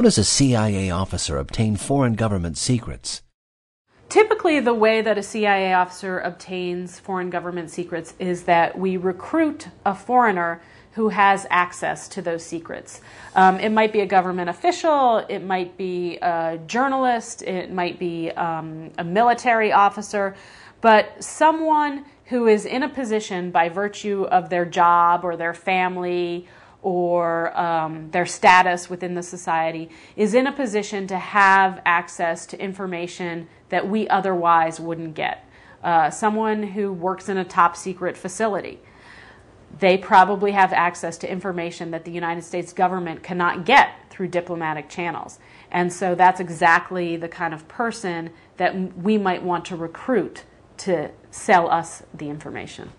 How does a CIA officer obtain foreign government secrets? Typically, the way that a CIA officer obtains foreign government secrets is that we recruit a foreigner who has access to those secrets. Um, it might be a government official, it might be a journalist, it might be um, a military officer, but someone who is in a position by virtue of their job or their family or um, their status within the society is in a position to have access to information that we otherwise wouldn't get. Uh, someone who works in a top secret facility, they probably have access to information that the United States government cannot get through diplomatic channels. And so that's exactly the kind of person that we might want to recruit to sell us the information.